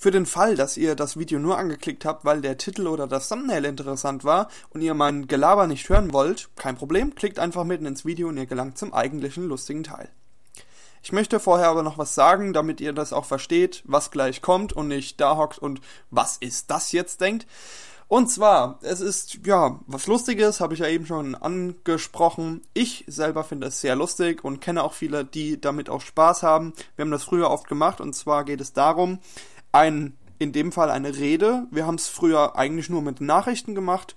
Für den Fall, dass ihr das Video nur angeklickt habt, weil der Titel oder das Thumbnail interessant war und ihr mein Gelaber nicht hören wollt, kein Problem, klickt einfach mitten ins Video und ihr gelangt zum eigentlichen lustigen Teil. Ich möchte vorher aber noch was sagen, damit ihr das auch versteht, was gleich kommt und nicht da hockt und was ist das jetzt denkt. Und zwar, es ist ja was Lustiges, habe ich ja eben schon angesprochen. Ich selber finde es sehr lustig und kenne auch viele, die damit auch Spaß haben. Wir haben das früher oft gemacht und zwar geht es darum, ein, in dem Fall eine Rede, wir haben es früher eigentlich nur mit Nachrichten gemacht,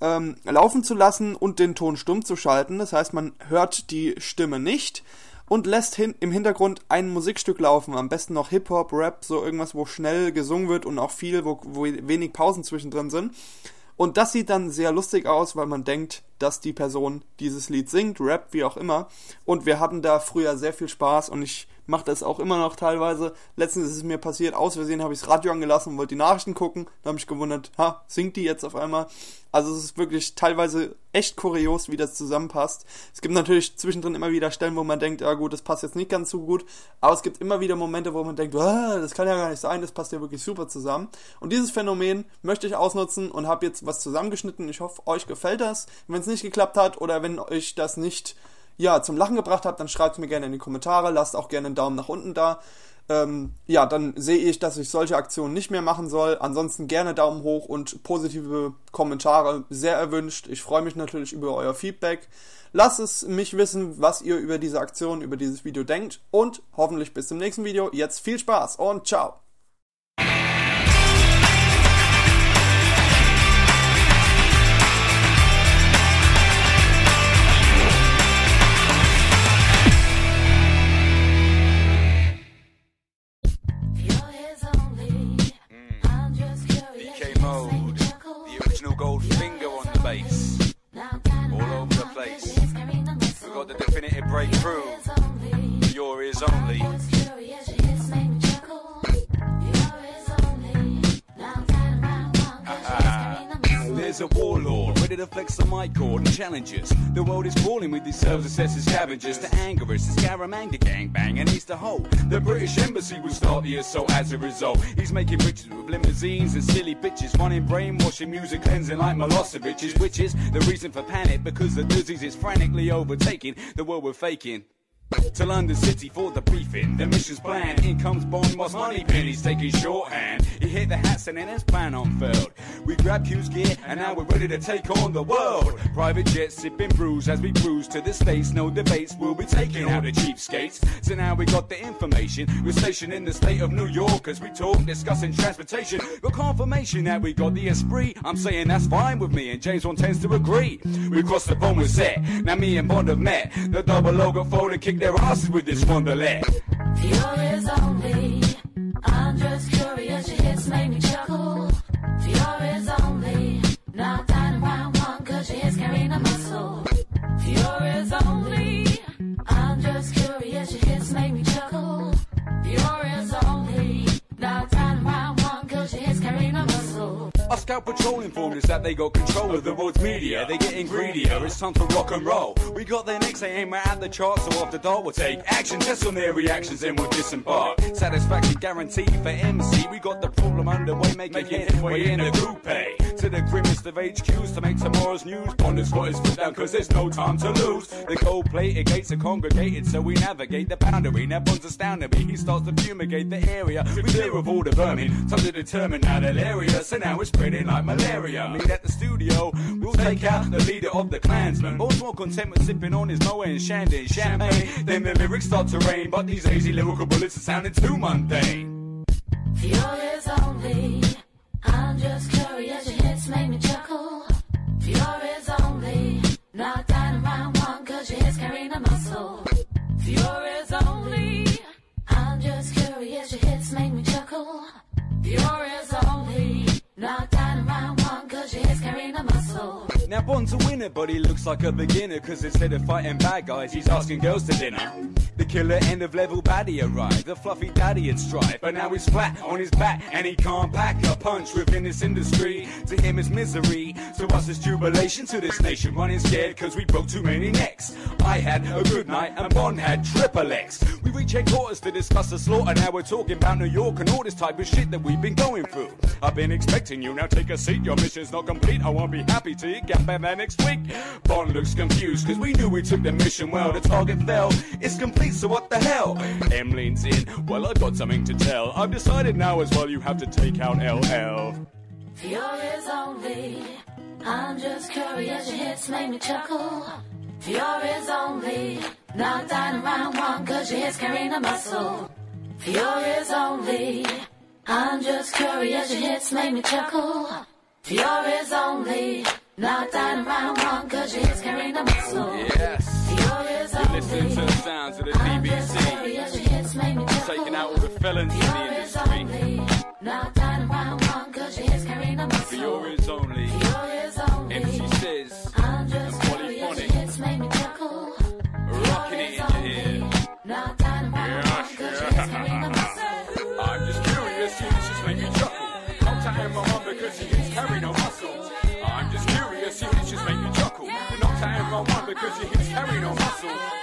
ähm, laufen zu lassen und den Ton stumm zu schalten. Das heißt, man hört die Stimme nicht und lässt hin, im Hintergrund ein Musikstück laufen. Am besten noch Hip-Hop, Rap, so irgendwas, wo schnell gesungen wird und auch viel, wo, wo wenig Pausen zwischendrin sind. Und das sieht dann sehr lustig aus, weil man denkt, dass die Person dieses Lied singt, Rap, wie auch immer. Und wir hatten da früher sehr viel Spaß und ich mache das auch immer noch teilweise. Letztens ist es mir passiert, aus Versehen habe ich das Radio angelassen und wollte die Nachrichten gucken. Da habe ich gewundert, ha, singt die jetzt auf einmal? Also es ist wirklich teilweise echt kurios, wie das zusammenpasst. Es gibt natürlich zwischendrin immer wieder Stellen, wo man denkt, ja gut, das passt jetzt nicht ganz so gut. Aber es gibt immer wieder Momente, wo man denkt, ah, das kann ja gar nicht sein, das passt ja wirklich super zusammen. Und dieses Phänomen möchte ich ausnutzen und habe jetzt was zusammengeschnitten. Ich hoffe, euch gefällt das. Wenn es nicht geklappt hat oder wenn euch das nicht ja, zum Lachen gebracht habt, dann schreibt es mir gerne in die Kommentare, lasst auch gerne einen Daumen nach unten da. Ähm, ja, dann sehe ich, dass ich solche Aktionen nicht mehr machen soll. Ansonsten gerne Daumen hoch und positive Kommentare sehr erwünscht. Ich freue mich natürlich über euer Feedback. Lasst es mich wissen, was ihr über diese Aktion, über dieses Video denkt und hoffentlich bis zum nächsten Video. Jetzt viel Spaß und ciao. Ah, there's a warlord ready to flex the mic cord and challenges. The world is crawling with these self-assessed scavengers to anger us. The Scaramanga gangbang and he's the whole. The British embassy will start the assault as a result. He's making riches with limousines and silly bitches, running brainwashing music, cleansing like Milosevic's, which is the reason for panic because the disease is frantically overtaking the world we're faking to London City for the briefing. The mission's planned. In comes Bond, what's Moneypenny's taking shorthand. He hit the hats and then his plan unfurled. We grab Q's gear and now we're ready to take on the world. Private jets sipping brews as we cruise to the states. No debates, we'll be taking out the cheapskates. So now we got the information. We're stationed in the state of New York as we talk, discussing transportation. Got confirmation that we got the esprit. I'm saying that's fine with me, and James one tends to agree. We crossed the bone with set. Now me and Bond have met. The double logo folded kick their asses with this wonderland. Furious only. I'm just curious, your hits make me Our scout patrol informed us that they got control of the world's media. They getting greedier, it's time for rock and roll. We got their necks, they aim right at the charts, so after dark we'll take action. Test on their reactions, then we'll disembark. Satisfaction guaranteed for MC. We got the problem underway, making headway in the group A. Eh? To the grimmest of HQs to make tomorrow's news. Ponder's got his foot down, cause there's no time to lose. The gold plated gates are congregated, so we navigate the boundary. Now Bond's astounding me, he starts to fumigate the area. We clear of all the vermin, time to determine that area. So now it's spreading like malaria. Meet at the studio, we'll take out the leader of the clansmen. Both more content with sipping on his Moët and Chandon champagne. Then the lyrics start to rain, but these lazy lyrical bullets are sounding too mundane. Furious only. I'm just but he looks like a beginner. Cause instead of fighting bad guys, he's asking girls to dinner. The killer end of level baddie arrived. The fluffy daddy had strive. But now he's flat on his back and he can't pack a punch within this industry. To him it's misery. To us it's jubilation. To this nation running scared cause we broke too many necks. I had a good night and Bond had triple X. We reach headquarters to discuss the slaughter. Now we're talking about New York and all this type of shit that we've been going through. I've been expecting you. Now take a seat. Your mission's not complete. I won't be happy to get back there next week. Bond looks confused cause we knew we took the mission well. The target fell. It's complete, so what the hell? M leans in. Well, I've got something to tell. I've decided now as well you have to take out LL. For yours only. I'm just curious, your hits make me chuckle. For yours only. Not dying around one, cause your hits carrying a muscle. For yours only. I'm just curious, your hits make me chuckle. For yours only. Not dying around one, cause your hits carrying a muscle. Yes. For yours You're listening to the sounds of the BBC. curious, your hits make me. Taking out all the felons in the industry. only. Not dying around one, cause your hits carrying a muscle. For yours only. Because she hits carry no muscle.